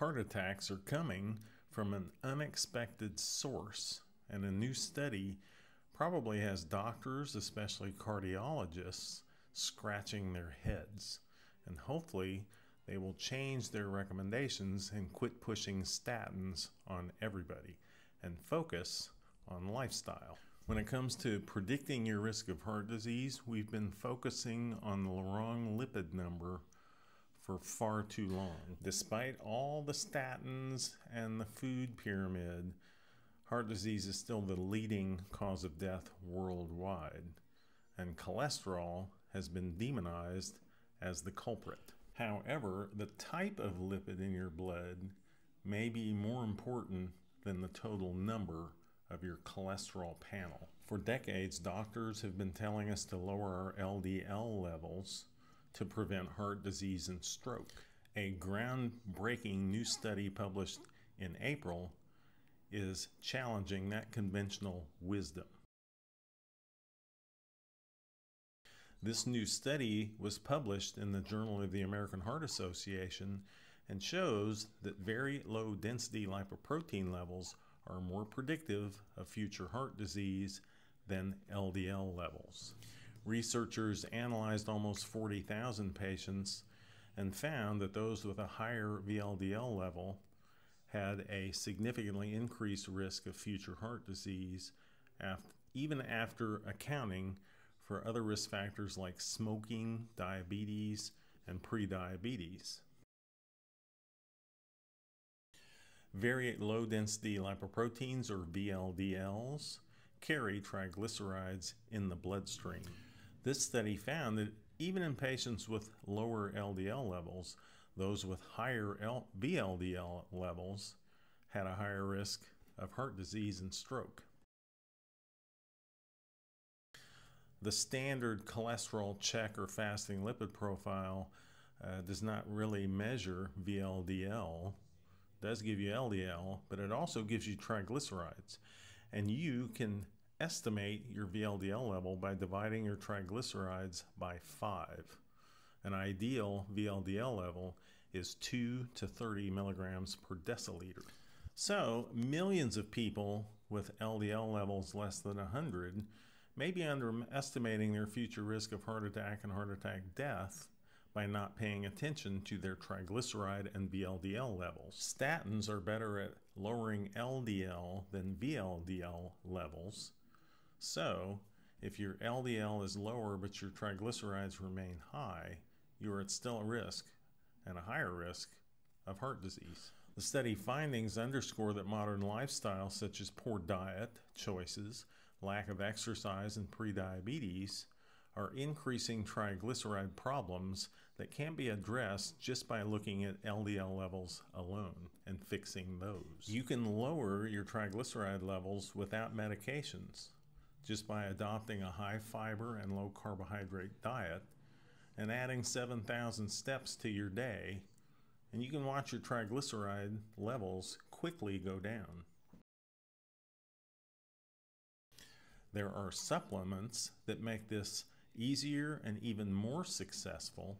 Heart attacks are coming from an unexpected source, and a new study probably has doctors, especially cardiologists, scratching their heads. And hopefully, they will change their recommendations and quit pushing statins on everybody and focus on lifestyle. When it comes to predicting your risk of heart disease, we've been focusing on the wrong lipid number for far too long. Despite all the statins and the food pyramid, heart disease is still the leading cause of death worldwide, and cholesterol has been demonized as the culprit. However, the type of lipid in your blood may be more important than the total number of your cholesterol panel. For decades, doctors have been telling us to lower our LDL levels to prevent heart disease and stroke. A groundbreaking new study published in April is challenging that conventional wisdom. This new study was published in the Journal of the American Heart Association and shows that very low density lipoprotein levels are more predictive of future heart disease than LDL levels. Researchers analyzed almost 40,000 patients and found that those with a higher VLDL level had a significantly increased risk of future heart disease, after, even after accounting for other risk factors like smoking, diabetes, and prediabetes. Very low density lipoproteins, or VLDLs, carry triglycerides in the bloodstream. This study found that even in patients with lower LDL levels, those with higher VLDL levels had a higher risk of heart disease and stroke. The standard cholesterol check or fasting lipid profile uh, does not really measure VLDL. It does give you LDL, but it also gives you triglycerides. And you can estimate your VLDL level by dividing your triglycerides by 5. An ideal VLDL level is 2 to 30 milligrams per deciliter. So, millions of people with LDL levels less than 100 may be underestimating their future risk of heart attack and heart attack death by not paying attention to their triglyceride and VLDL levels. Statins are better at lowering LDL than VLDL levels so, if your LDL is lower but your triglycerides remain high, you are at still a risk and a higher risk of heart disease. The study findings underscore that modern lifestyle, such as poor diet choices, lack of exercise, and prediabetes, are increasing triglyceride problems that can be addressed just by looking at LDL levels alone and fixing those. You can lower your triglyceride levels without medications just by adopting a high fiber and low carbohydrate diet and adding 7,000 steps to your day, and you can watch your triglyceride levels quickly go down. There are supplements that make this easier and even more successful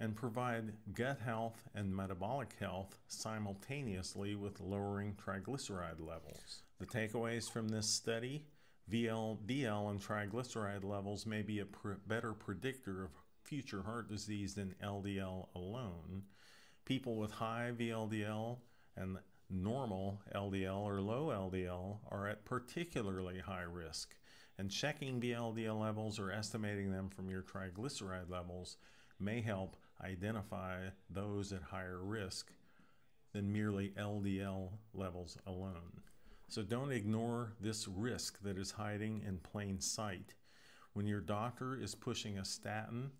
and provide gut health and metabolic health simultaneously with lowering triglyceride levels. The takeaways from this study VLDL and triglyceride levels may be a pr- better predictor of future heart disease than LDL alone. People with high VLDL and normal LDL or low LDL are at particularly high risk, and checking VLDL levels or estimating them from your triglyceride levels may help identify those at higher risk than merely LDL levels alone. So don't ignore this risk that is hiding in plain sight. When your doctor is pushing a statin,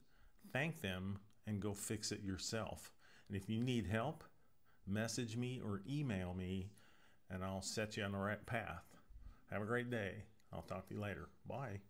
thank them and go fix it yourself. And if you need help, message me or email me and I'll set you on the right path. Have a great day. I'll talk to you later. Bye.